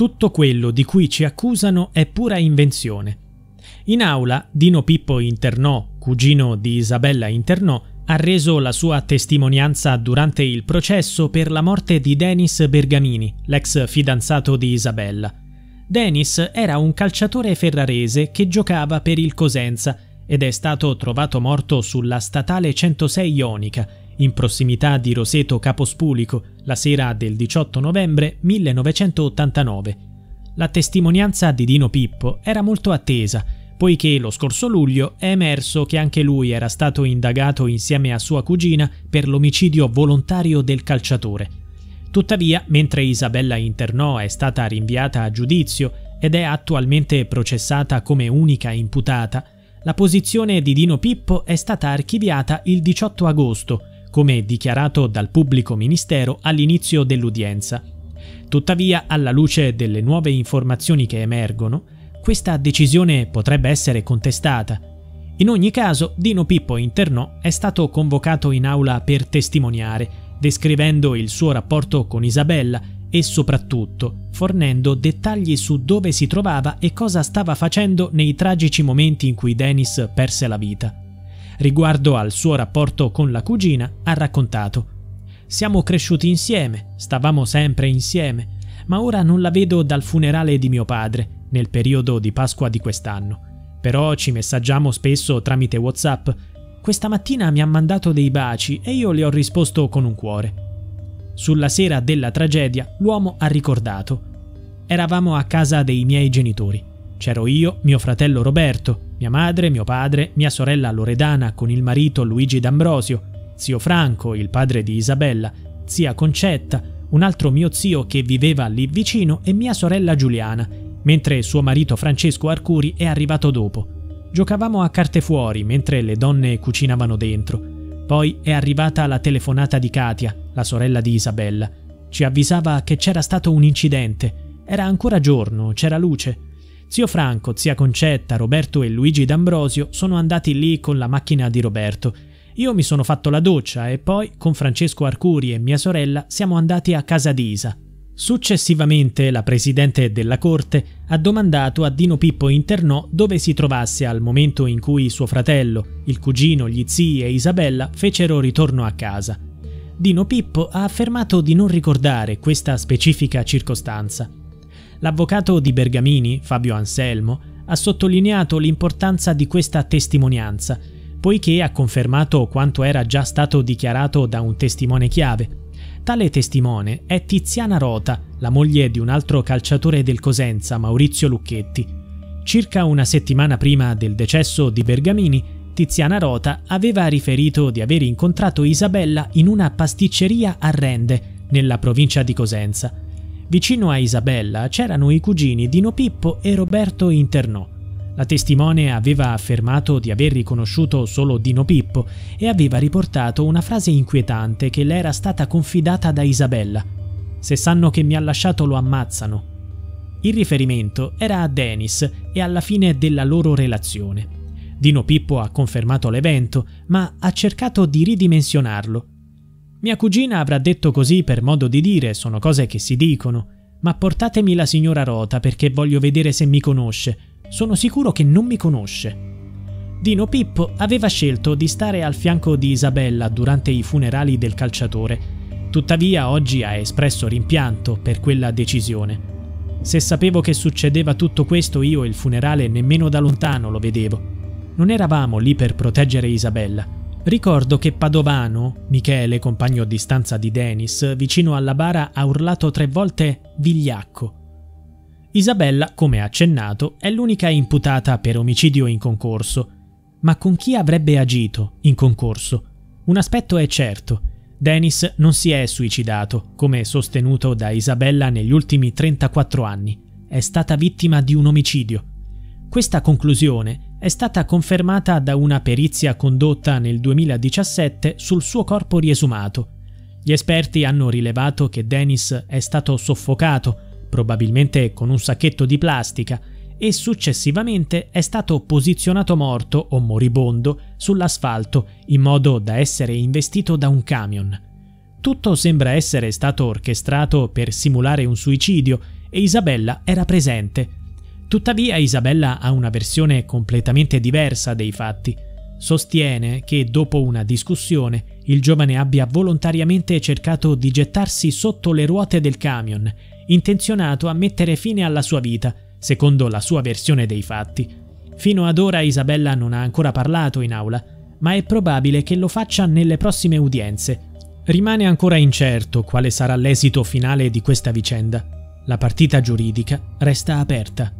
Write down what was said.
Tutto quello di cui ci accusano è pura invenzione. In aula, Dino Pippo Internò, cugino di Isabella Internò, ha reso la sua testimonianza durante il processo per la morte di Denis Bergamini, l'ex fidanzato di Isabella. Denis era un calciatore ferrarese che giocava per il Cosenza ed è stato trovato morto sulla statale 106 Ionica, in prossimità di Roseto Capospulico, la sera del 18 novembre 1989. La testimonianza di Dino Pippo era molto attesa, poiché lo scorso luglio è emerso che anche lui era stato indagato insieme a sua cugina per l'omicidio volontario del calciatore. Tuttavia, mentre Isabella Internò è stata rinviata a giudizio ed è attualmente processata come unica imputata, la posizione di Dino Pippo è stata archiviata il 18 agosto, come dichiarato dal pubblico ministero all'inizio dell'udienza. Tuttavia, alla luce delle nuove informazioni che emergono, questa decisione potrebbe essere contestata. In ogni caso, Dino Pippo Internò è stato convocato in aula per testimoniare, descrivendo il suo rapporto con Isabella e soprattutto fornendo dettagli su dove si trovava e cosa stava facendo nei tragici momenti in cui Dennis perse la vita. Riguardo al suo rapporto con la cugina, ha raccontato Siamo cresciuti insieme, stavamo sempre insieme, ma ora non la vedo dal funerale di mio padre, nel periodo di Pasqua di quest'anno. Però ci messaggiamo spesso tramite WhatsApp. Questa mattina mi ha mandato dei baci e io le ho risposto con un cuore. Sulla sera della tragedia, l'uomo ha ricordato. Eravamo a casa dei miei genitori. C'ero io, mio fratello Roberto, mia madre, mio padre, mia sorella Loredana con il marito Luigi D'Ambrosio, zio Franco, il padre di Isabella, zia Concetta, un altro mio zio che viveva lì vicino e mia sorella Giuliana, mentre suo marito Francesco Arcuri è arrivato dopo. Giocavamo a carte fuori mentre le donne cucinavano dentro. Poi è arrivata la telefonata di Katia, la sorella di Isabella. Ci avvisava che c'era stato un incidente. Era ancora giorno, c'era luce. Zio Franco, zia Concetta, Roberto e Luigi D'Ambrosio sono andati lì con la macchina di Roberto. Io mi sono fatto la doccia e poi, con Francesco Arcuri e mia sorella, siamo andati a casa di Isa. Successivamente la presidente della corte ha domandato a Dino Pippo Internò dove si trovasse al momento in cui suo fratello, il cugino, gli zii e Isabella fecero ritorno a casa. Dino Pippo ha affermato di non ricordare questa specifica circostanza. L'avvocato di Bergamini, Fabio Anselmo, ha sottolineato l'importanza di questa testimonianza, poiché ha confermato quanto era già stato dichiarato da un testimone chiave, Tale testimone è Tiziana Rota, la moglie di un altro calciatore del Cosenza, Maurizio Lucchetti. Circa una settimana prima del decesso di Bergamini, Tiziana Rota aveva riferito di aver incontrato Isabella in una pasticceria a Rende, nella provincia di Cosenza. Vicino a Isabella c'erano i cugini Dino Pippo e Roberto Internò. La testimone aveva affermato di aver riconosciuto solo Dino Pippo e aveva riportato una frase inquietante che le era stata confidata da Isabella. Se sanno che mi ha lasciato lo ammazzano. Il riferimento era a Dennis e alla fine della loro relazione. Dino Pippo ha confermato l'evento, ma ha cercato di ridimensionarlo. Mia cugina avrà detto così per modo di dire, sono cose che si dicono, ma portatemi la signora Rota perché voglio vedere se mi conosce, sono sicuro che non mi conosce. Dino Pippo aveva scelto di stare al fianco di Isabella durante i funerali del calciatore, tuttavia oggi ha espresso rimpianto per quella decisione. Se sapevo che succedeva tutto questo io il funerale nemmeno da lontano lo vedevo. Non eravamo lì per proteggere Isabella. Ricordo che Padovano, Michele, compagno a distanza di Denis, vicino alla bara ha urlato tre volte vigliacco Isabella, come accennato, è l'unica imputata per omicidio in concorso. Ma con chi avrebbe agito in concorso? Un aspetto è certo. Dennis non si è suicidato, come sostenuto da Isabella negli ultimi 34 anni. È stata vittima di un omicidio. Questa conclusione è stata confermata da una perizia condotta nel 2017 sul suo corpo riesumato. Gli esperti hanno rilevato che Dennis è stato soffocato probabilmente con un sacchetto di plastica, e successivamente è stato posizionato morto o moribondo sull'asfalto in modo da essere investito da un camion. Tutto sembra essere stato orchestrato per simulare un suicidio e Isabella era presente. Tuttavia Isabella ha una versione completamente diversa dei fatti. Sostiene che dopo una discussione il giovane abbia volontariamente cercato di gettarsi sotto le ruote del camion, intenzionato a mettere fine alla sua vita, secondo la sua versione dei fatti. Fino ad ora Isabella non ha ancora parlato in aula, ma è probabile che lo faccia nelle prossime udienze. Rimane ancora incerto quale sarà l'esito finale di questa vicenda. La partita giuridica resta aperta.